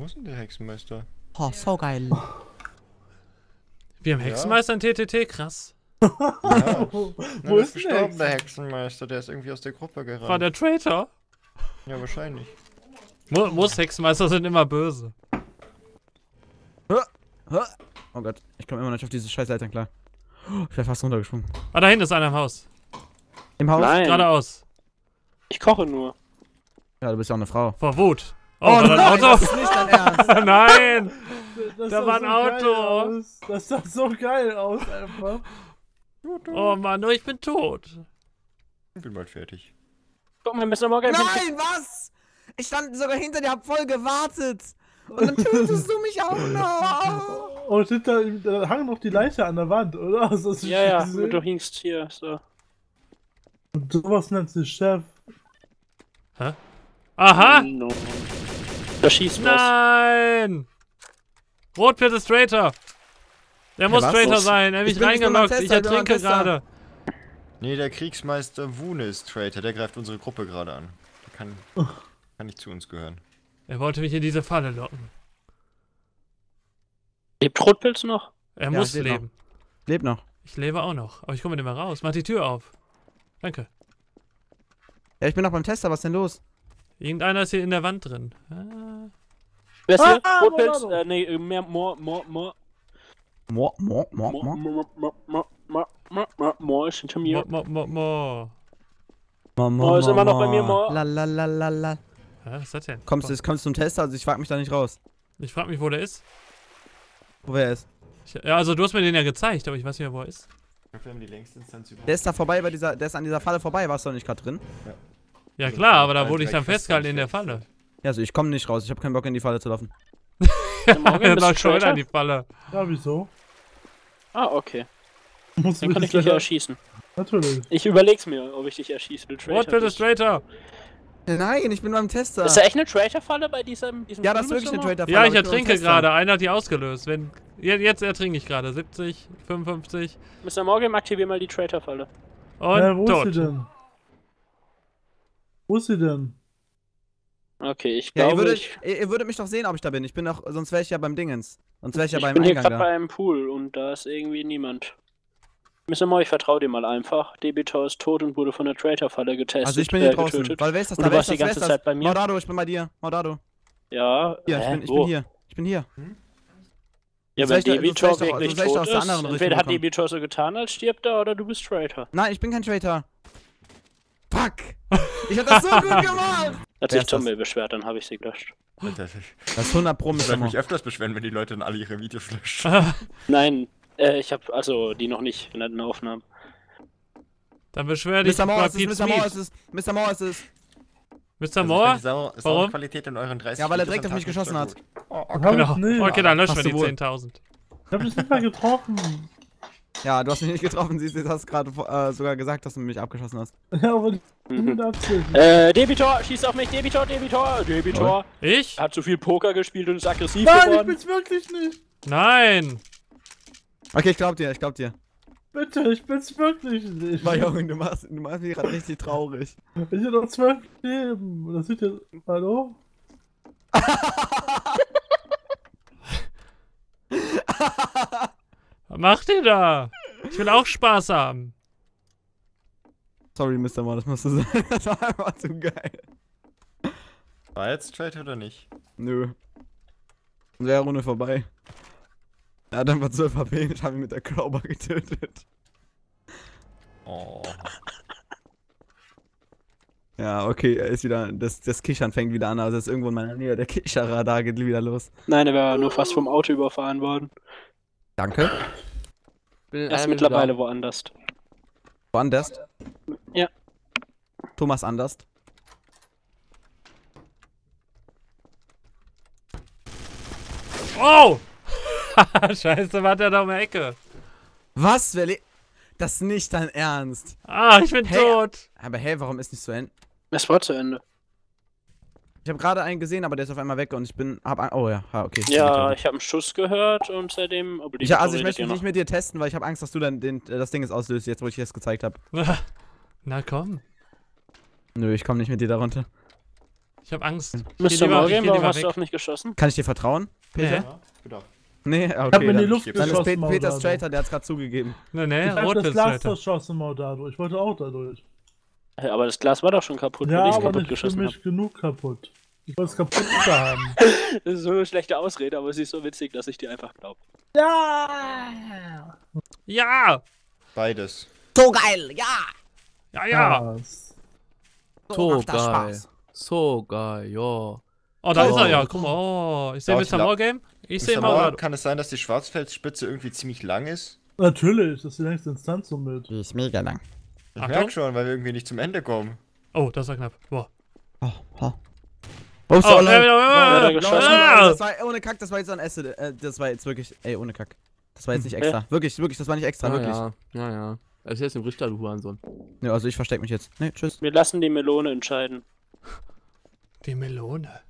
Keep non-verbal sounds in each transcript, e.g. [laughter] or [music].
Wo ist denn der Hexenmeister? Oh, so geil. Wir haben Ja. Hexenmeister in TTT, krass. Ja, [laughs] Wo, ist denn gestorben, der? Hexenmeister? Der ist irgendwie aus der Gruppe gerannt. War der Traitor? Ja, wahrscheinlich. Mu muss Hexenmeister sind immer böse. Oh Gott, ich komme immer noch nicht auf diese scheiß Leitern klar. Ich wäre fast runtergesprungen. Ah, da hinten ist einer im Haus. Im Haus? Nein, Geradeaus. ich koche nur. Ja, du bist ja auch eine Frau. Vor Wut. Oh, war da ein Auto? das ist nicht dein Ernst. [laughs] Nein! Das Da war ein so Auto. aus. Das sah so geil aus einfach. Oh Mann, oh, ich bin tot. Ich bin bald fertig. Guck mal, Mr. Morgan. Nein, was? Ich stand sogar hinter dir, hab voll gewartet. Und dann tötest du mich auch noch. Und hinter ihm, da hang noch die Leiche an der Wand, oder? Das Ja, ja, gesehen? du hingst hier. So. Und sowas nennt sich Chef. Aha! No. Da schießt was. Nein! Rotpit ist Traitor. Der muss was? Traitor sein. Er hat Ich mich reingelockt. Ich ertrinke gerade. Nee, der Kriegsmeister Wune ist Traitor. Der greift unsere Gruppe gerade an. Der kann, kann nicht zu uns gehören. Er wollte mich in diese Falle locken. Lebt Rotpilz noch? Er Ja, muss leben. Leb noch. Ich lebe auch noch. Aber ich komme nicht mehr raus. Mach die Tür auf. Danke. Ja, ich bin noch beim Tester, was ist denn los? Irgendeiner ist hier in der Wand drin. Ah. Wer ist hier? Ah, Rotpilz? Äh, nee, mehr, more, more, more. Mo, mo, mo, More, mo. more, more, more, more, more, more, more ist hinter mir. Mo, mo, mo, mo. Mo, Mo ist immer noch bei mir, Mo. La, la, la, la, la. Hä, was ist das denn? Kommst du kommst zum Tester? Also ich frag mich da nicht raus. Ich frag mich, wo der ist. Wo wer ist? Ich, ja, also du hast mir den ja gezeigt, aber ich weiß nicht mehr, wo er ist. Wir haben die längste Instanz überhaupt. Der ist da vorbei bei dieser, der ist an dieser Falle vorbei, warst du nicht gerade drin? Ja Also klar, aber da wurde ich dann festgehalten in der Falle. Ja, also ich komme nicht raus, ich habe keinen Bock in die Falle zu laufen. [laughs] Er du läuft schon in die Falle. Ja, wieso? Ah, okay. Musst du Dann kann ich dich erschießen. Natürlich. Ich überleg's mir, ob ich dich erschieße. Rotpit ist bist. Traitor. Nein, ich bin beim Tester. Ist da echt eine Traitor-Falle bei diesem, diesem ja, das ist wirklich eine? Trader-Falle. Ja, ich ertrinke gerade. Einer hat die ausgelöst. Wenn, je- jetzt ertrinke ich gerade. 70, 55 Mr. Morgan, aktivier mal die Traitor-Falle. und ja, wo ist tot. sie denn? Wo ist sie denn? Okay, ich Ja, ihr glaube, würdet, ich, ihr, ihr würdet mich doch sehen, ob ich da bin. Ich bin doch, sonst wäre ich ja beim Dingens. Sonst wäre ich ja ich beim bin hier Eingang gerade da. beim Pool und da ist irgendwie niemand. Mr. Moore, ich vertraue dir mal einfach. Debitor ist tot und wurde von der Traitor-Falle getestet. Also ich bin äh, hier draußen. getötet. Weil wer ist das da? du warst die das? Wer ganze? Zeit bei mir? Maudado, ich bin bei dir. Maudado. Ja, Hier, ich hä, bin, ich bin hier. Ich bin hier. Ja, Sonst wär wenn ich Debitor ich wirklich ich tot aus der ist, anderen Richtung entweder hat. Debitor so getan, als stirbt er, oder du bist Traitor. Nein, ich bin kein Traitor. Fuck! Ich hab das so gut [laughs] gemacht! Hat sich Zombie beschwert, dann habe ich sie gelöscht. Alter, ich Das ist 100 Pro mit werde mich öfters beschweren, wenn die Leute dann alle ihre Videos löschen. [laughs] Nein, äh, ich habe also die noch nicht in den Aufnahmen. Dann beschwer dich Mr. Moore bei ist es, Mr. Moore ist es, Mr. Moore ist es. Mr. Moore? Warum? Warum? Qualität in euren 30 Ja, weil er direkt auf mich geschossen hat. Oh, Hab okay. Genau. ich. Okay, dann löschen Hast wir die wohl. 10.000. Ich hab dich nicht mal getroffen. Ja, du hast mich nicht getroffen, siehst du, du hast gerade äh, sogar gesagt, dass du mich abgeschossen hast. [laughs] Ja, aber die Mhm. mit Absicht. Äh, Debitor, schießt auf mich, Debitor, Debitor, Debitor. Ich? Hat zu viel Poker gespielt und ist aggressiv Nein, ich geworden. bin's wirklich nicht. Nein! Okay, ich glaub dir, ich glaub dir. Bitte, ich bin's wirklich nicht. Weil Junge, du machst, du machst mich gerade richtig traurig. Ich hab noch zwölf Leben. Das sieht ja. Hallo? [laughs] [laughs] Was macht ihr da? Ich will auch Spaß haben. Sorry, Mr. Moore, das musste sein. [laughs] Das war einfach zu geil. War jetzt Trade oder nicht? Nö. Wäre Runde vorbei. Er hat einfach 12 HP [laughs] und ich habe ihn mit der Crowbar getötet. Oh. Ja, okay, er ist wieder. Das, das Kichern fängt wieder an, also ist irgendwo in meiner Nähe. Der Kicherradar geht wieder los. Nein, er war nur fast vom Auto überfahren worden. Danke. Er ist mittlerweile woanders. Woanders? Ja. Thomas Anders. Oh! [laughs] Scheiße, war der da um die Ecke. Was? Wer le Das ist nicht dein Ernst. Ah, ich bin Hey. tot. Aber hey, warum ist nicht zu Ende? Es war zu Ende. Ich habe gerade einen gesehen, aber der ist auf einmal weg und ich bin. Hab ein, oh ja, ha, okay. Ja, ich habe einen Schuss gehört und seitdem. Aber Ich, also ich möchte ja nicht noch. mit dir testen, weil ich habe Angst, dass du dann den, äh, das Ding jetzt auslöst, jetzt wo ich es gezeigt habe. [laughs] Na komm. Nö, ich komme nicht mit dir darunter. Ich habe Angst. Mr. Morgan, warum hast du weg. auf mich geschossen? Kann ich dir vertrauen, Peter? Nee. Ja, bedarf. Nee, Ich hab okay. in die Luft dann dann ist geschossen, Pe Peter. Strater, der hat's gerade zugegeben. Nee, nee, Ich hab das Glas zerschossen, Maudado. Ich wollte auch dadurch. Aber das Glas war doch schon kaputt, Ja, weil ich kaputt nicht geschossen habe. genug kaputt. Ich wollte es kaputt [laughs] haben. Das ist so eine schlechte Ausrede, aber es ist so witzig, dass ich dir einfach glaube. ja! Ja! Beides. So geil, ja! Ja, ja! So das geil. Spaß. So geil, ja. Oh, da ist Oh. er ja. Guck mal. Oh, ich sehe Mr. glaub- Morgame. Ich sehe Maurado. kann es sein, dass die Schwarzfeldspitze irgendwie ziemlich lang ist? Natürlich, das ist die längste Instanz somit. Die ist mega lang. Ich Achtung. merk schon, weil wir irgendwie nicht zum Ende kommen. Oh, das war knapp. Boah. Oh, oh. Oh, Oh, so ja, ja, Ja, ja, geschossen. ja. Das war ohne Kack, das war jetzt ein Acid. Äh, das war jetzt wirklich. Ey, ohne Kack. Das war jetzt nicht extra. Wirklich, wirklich, das war nicht extra, Ja, wirklich. ja, ja, ja. Es ist jetzt im Richter, du Hurensohn. Ja, also ich versteck mich jetzt. Nee, tschüss. Wir lassen die Melone entscheiden. Die Melone.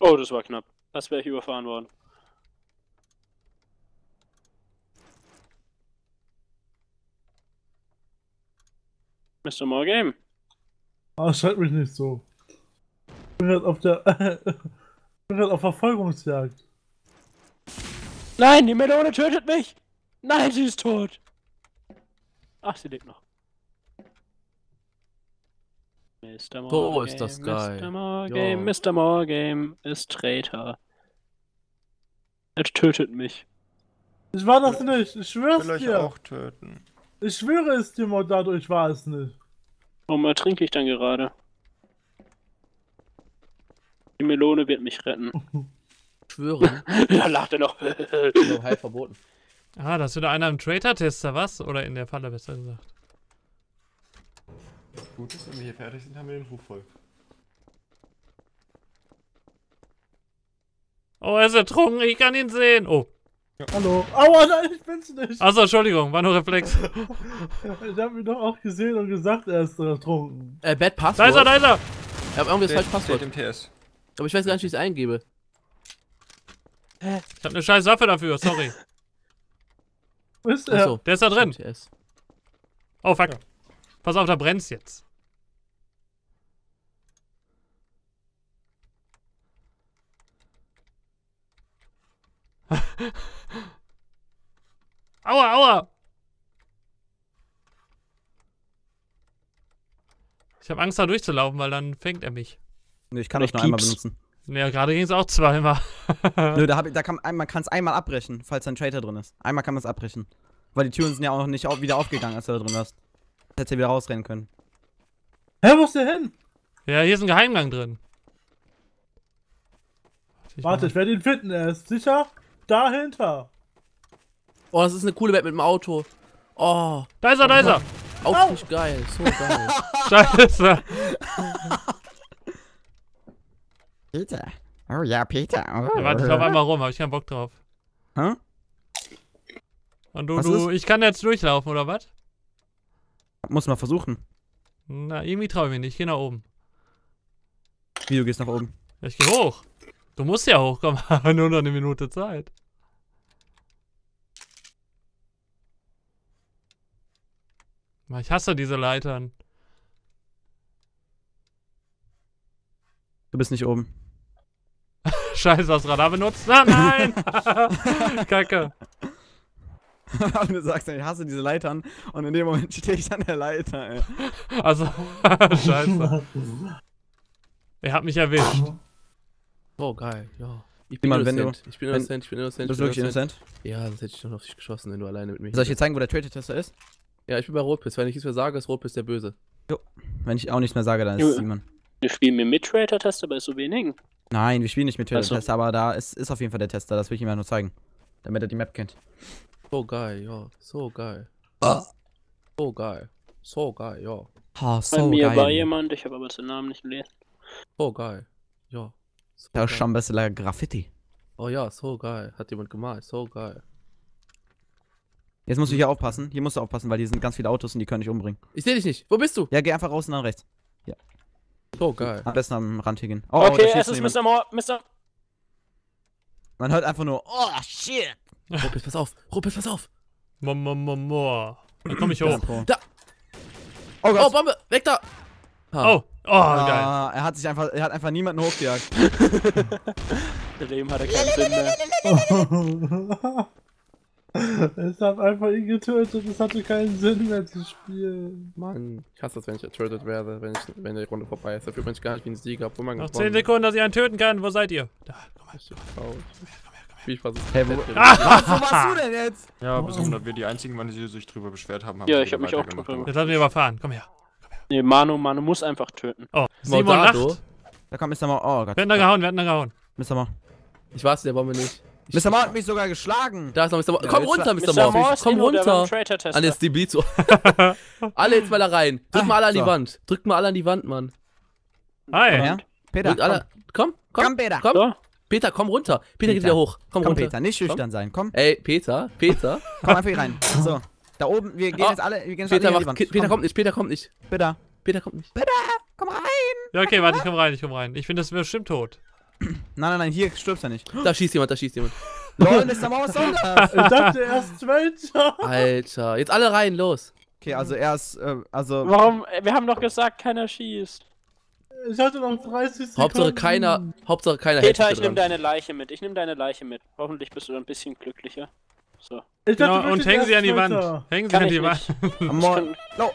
Oh, das war knapp. Das wäre ich überfahren worden. Mr. Morgame. Ah, schreibt mich nicht so. Ich bin gerade auf der. [laughs] ich bin gerade auf Verfolgungsjagd. Nein, die Melone tötet mich! Nein, sie ist tot! Ach, sie lebt noch. Mr. Morgame, So ist das geil. Mr. Morgame, Ja. Mr. Morgame ist Traitor. Er tötet mich. Ich war das nicht, ich Ich schwör's will euch dir. auch töten. Ich schwöre es dir, Mordado, ich war es nicht. Warum ertrinke ich dann gerade? Die Melone wird mich retten. [laughs] Schwören. [laughs] da lacht er noch. [laughs] so halb verboten. Ah, das ist wieder einer im Traitor-Tester, was? Oder in der Falle, besser gesagt. Gut ist, wenn wir hier fertig sind, haben wir den Ruf voll. Oh, er ist ertrunken, ich kann ihn sehen. Oh, Hallo. Aua, nein, ich bin's nicht. achso, Entschuldigung, war nur Reflex. [laughs] Ich hab ihn doch auch gesehen und gesagt, er ist ertrunken. Äh, Bad Passwort. Da ist er, da ist er. Ich hab irgendwie das falsche Passwort. im TS. Aber ich weiß gar nicht, wie ich es eingebe. Ich hab eine scheiß Waffe dafür, sorry. Wo ist er? Achso. Der ist da drin. TS. Oh, fuck. Pass auf, da brennt's jetzt. [laughs] aua, aua. Ich habe Angst, da durchzulaufen, weil dann fängt er mich. Nee, ich kann das nur einmal benutzen. Ja, gerade ging es auch zweimal. [laughs] Nö, da, ich, da kann man kann es einmal abbrechen, falls da ein Traitor drin ist. Einmal kann man es abbrechen. Weil die Türen sind ja auch noch nicht au wieder aufgegangen, als du da drin warst. Hättest du wieder rausrennen können. Hä, wo ist der hin? ja, hier ist ein Geheimgang drin. Ich Warte, ich werde ihn finden, er ist sicher dahinter. Oh, das ist eine coole Map mit dem Auto. Oh, Da ist er, da ist er. auch nicht geil. So geil. [laughs] Scheiße. Peter. Oh ja, Peter. Oh. Ja, warte, ich lauf einmal rum, hab ich keinen Bock drauf. Hä? Und du, Was du, ich kann jetzt durchlaufen, oder was? Muss mal versuchen. Na, irgendwie trau ich mich nicht. Ich geh nach oben. Wie, du gehst nach oben. Ich geh hoch. Du musst ja hochkommen. [laughs] Nur noch eine Minute Zeit. Ich hasse diese Leitern. Du bist nicht oben. [laughs] Scheiße, das Radar benutzt. Ah, nein! [laughs] Kacke. [laughs] Aber du sagst, ich hasse diese Leitern und in dem Moment stehe ich an der Leiter, ey. Also, scheiße. Er hat mich erwischt. So geil, ja. Ich bin Simon, wenn du- innocent. ich bin innocent, ich bin innocent. Du ich bist bin wirklich innocent. Ja, sonst hätte ich doch auf dich geschossen, wenn du alleine mit mir Soll ich dir zeigen, wo der Traitor-Tester ist? Ja, ich bin bei Rotpiss. Wenn ich nichts mehr sage, ist Rotpiss der Böse. Wenn ich auch nichts mehr sage, dann ist Jo. es Simon. Wir spielen mit Mid-Trader-Tester bei so wenigen. Nein, wir spielen nicht mit Ach so. Traitor-Tester, aber da ist, ist auf jeden Fall der Tester, das will ich ihm ja nur zeigen. Damit er die Map kennt. So geil, ja. So geil. Ah. So geil. So geil, ja. Oh, Bei mir war jemand, ich habe aber seinen Namen nicht gelesen. So geil. Ja. So Der geil. Schambesseler Graffiti. Oh ja, so geil. Hat jemand gemalt. So geil. Jetzt musst du hier aufpassen. Hier musst du aufpassen, weil hier sind ganz viele Autos und die können dich umbringen. Ich sehe dich nicht. Wo bist du? Ja, geh einfach raus und dann rechts. So geil. Am besten am Rand hier gehen. Oh, oh, da okay, schießt es ist. Mr. Moore, Mr. Man hört einfach nur, oh shit. Rotpiss, pass auf. Rotpiss, pass auf. Mo, mo, mo, mo. Dann komm ich Ja, hoch. Pro. Oh Oh, Gott. Bombe! Weg da! Ha. Oh, oh, geil. Ah, er hat sich einfach, er hat einfach niemanden hochgejagt. [laughs] Dem hat er keinen Sinn mehr. [laughs] es hat einfach ihn getötet, es hatte keinen Sinn mehr zu spielen. Mann, ich hasse das, wenn ich getötet werde, wenn, ich, wenn die Runde vorbei ist. Da fühlt man sich gar nicht wie ein Sieger, obwohl man Noch gewonnen 10 Sekunden, dass ich einen töten kann. Wo seid ihr? Da, komm mal. ist. Traurig. Viel Spaß. Hey, wo- [laughs] Ah! Wo warst du [laughs] denn jetzt? Ja, besonders wir die einzigen waren, die sich drüber beschwert haben. haben Ja, ich hab mich auch drüber aber- Jetzt lass mich überfahren. Komm her. Nee, Manu, Manu muss einfach töten. Oh, Simon lacht. Da kommt Mr. Maul. Oh Gott. Wir hatten da gehauen, wir hatten da gehauen. Mr. Maul. Ich weiß der Bombe nicht. Mr. Maul hat mich sogar geschlagen. Da ist noch Mr. Mo Ja, Komm runter, Mr. Morphy. Morse, Komm runter. An der DB zu. alle jetzt mal da rein. Drück Ah, mal alle an die. Wand. Drück mal alle an die Wand, Mann. Hi. Komm. Peter, Drückt alle. Komm, komm. Komm, Peter. Komm. Peter, komm runter. Peter, geht Peter. wieder hoch. Komm, Komm, runter. Peter, nicht schüchtern sein. Komm, Ey, Peter, Peter. [laughs] komm einfach hier rein. So. Da oben, wir gehen Oh. jetzt alle, wir gehen jetzt Peter, alle macht. Peter komm, kommt nicht, Peter kommt nicht. Peter. Peter kommt nicht. Komm rein. Ja, okay, warte, ich komm rein, ich komm rein. Ich finde, das ist bestimmt tot. Nein, nein, nein, hier stirbst du nicht. Da schießt jemand, da schießt jemand. Lol, Mr. Maul, was das? [laughs] Ich dachte erst Zweiter. Alter, jetzt alle rein, los. Okay, also er ist, äh, also... warum? Wir haben doch gesagt, keiner schießt. Ich hatte noch 30 Sekunden. Hauptsache keiner, Hauptsache keiner Peter, ich nehme deine Leiche mit. Ich nehme deine Leiche mit. Hoffentlich bist du dann ein bisschen glücklicher. So. Ich dachte Genau, und hängen sie an die Wand. Hängen sie Kann an die Wand. nicht. Amor, no,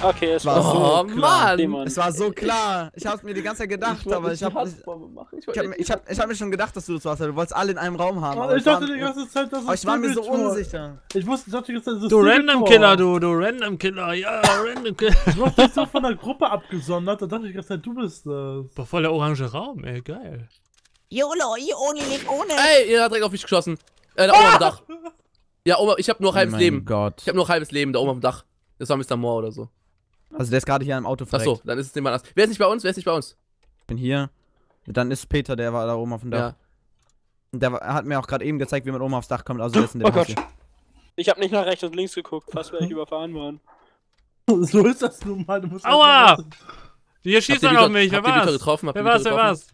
Okay, es War war so Oh, klar. Mann. Es war so klar. Ich hab's mir die ganze Zeit gedacht, aber ich hab, ich, ich, hab, ich, hab, ich hab mir schon gedacht, dass du das warst. Du wolltest alle in einem Raum haben. Oh, Aber ich dachte war, die ganze Zeit, dass aber es ich war mir so unsicher. Ich wusste, ich dachte die ganze Zeit, das ist Du. Random Killer, du, du Random Killer, ja, Random Killer. Du hast dich so von der Gruppe abgesondert, da dachte ich die ganze Zeit, du bist das. Boah, voll der orange Raum, ey, geil. YOLO, you only live ohne. Ey, ihr hat direkt auf mich geschossen. Äh, da oben auf dem Dach. Ja, Oma, ich hab nur halbes mein Leben. Gott. Ich hab nur halbes Leben da oben dem Dach. Das war Mr. Moore oder so. Also der ist gerade hier am Auto verreckt. Achso, dann ist es jemand anders. Wer ist nicht bei uns? Wer ist nicht bei uns? Ich bin hier. Dann ist Peter, der war da oben auf dem Dach. Ja. Und Der er hat mir auch gerade eben gezeigt, wie man oben aufs Dach kommt. Also der ist in dem Oh Gott. hier. Ich habe nicht nach rechts und links geguckt, fast wäre ich [laughs] überfahren worden. [laughs] So ist das nun mal. Du musst Aua! Hier schießt er auf mich, wer war's? getroffen? Wer war's, wer war's?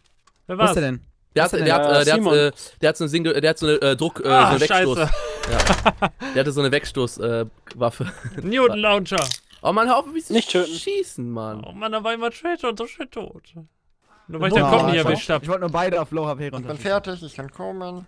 Wer Was war's? ist der denn? Der hat, Was denn der, hat, äh, der, hat, äh, der hat so eine, Single, der hat so eine äh, Druck, äh, Ah, so eine Wegstoß. scheiße. Ja. Der hatte so eine Wegstoßwaffe. Äh, Waffe. Newton Launcher. Oh Mann, hör auf, wie Nicht töten. schießen, Mann. Oh Mann, da war immer Traitor und so schön tot. Nur weil ich den Kopf nicht ich erwischt hab. Ich wollte nur beide auf Low HP Ich bin runter. fertig, ich kann kommen.